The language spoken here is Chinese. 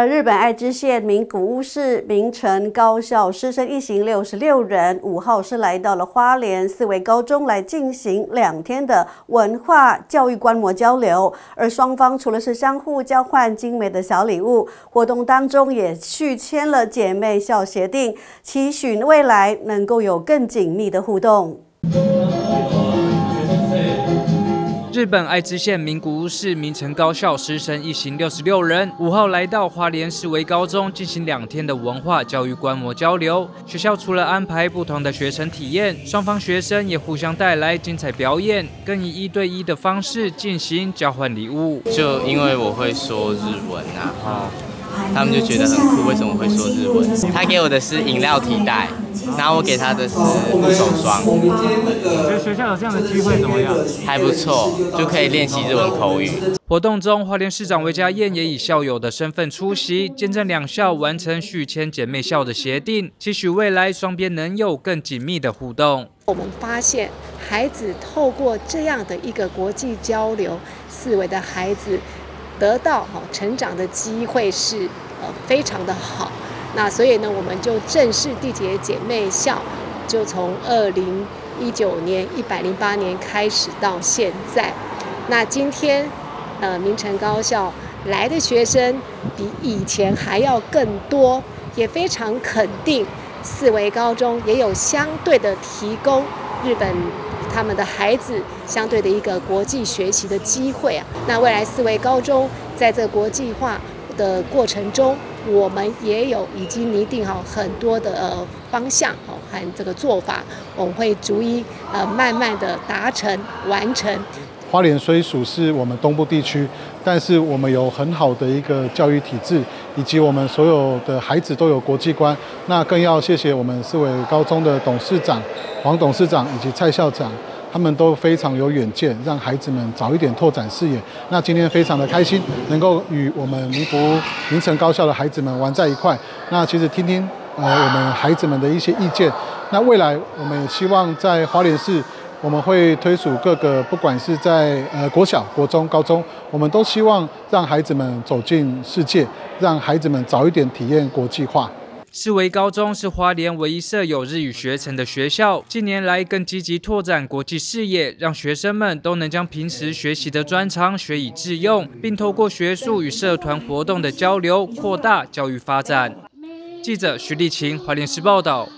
而日本爱知县名古屋市名城高校师生一行六十六人，五号是来到了花莲四维高中来进行两天的文化教育观摩交流。而双方除了是相互交换精美的小礼物，活动当中也续签了姐妹校协定，期许未来能够有更紧密的互动。日本爱知县名古屋市名城高校师生一行六十六人，五号来到花莲市维高中进行两天的文化教育观摩交流。学校除了安排不同的学生体验，双方学生也互相带来精彩表演，更以一对一的方式进行交换礼物。就因为我会说日文啊。他们就觉得很酷，为什么会说日文？他给我的是饮料提袋，然后我给他的是护手霜。觉得学校有这样的机会怎么样？还不错，就可以练习日文口语。活动中，花莲市长韦家燕也以校友的身份出席，见证两校完成续签姐妹校的协定，期许未来双边能有更紧密的互动。我们发现，孩子透过这样的一个国际交流，四维的孩子。得到哈成长的机会是呃非常的好，那所以呢，我们就正式缔结姐妹校，就从二零一九年一百零八年开始到现在，那今天呃明城高校来的学生比以前还要更多，也非常肯定四维高中也有相对的提供日本。他们的孩子相对的一个国际学习的机会啊，那未来四维高中在这国际化的过程中，我们也有已经拟定好很多的方向哦和这个做法，我们会逐一呃慢慢的达成完成。花莲虽属是我们东部地区，但是我们有很好的一个教育体制，以及我们所有的孩子都有国际观。那更要谢谢我们四维高中的董事长黄董事长以及蔡校长，他们都非常有远见，让孩子们早一点拓展视野。那今天非常的开心，能够与我们弥补名城高校的孩子们玩在一块。那其实听听呃我们孩子们的一些意见。那未来我们也希望在花莲市。我们会推属各个，不管是在呃国小、国中、高中，我们都希望让孩子们走进世界，让孩子们早一点体验国际化。世维高中是花莲唯一设有日语学程的学校，近年来更积极拓展国际视野，让学生们都能将平时学习的专长学以致用，并透过学术与社团活动的交流，扩大教育发展。记者徐丽晴，华联时报道。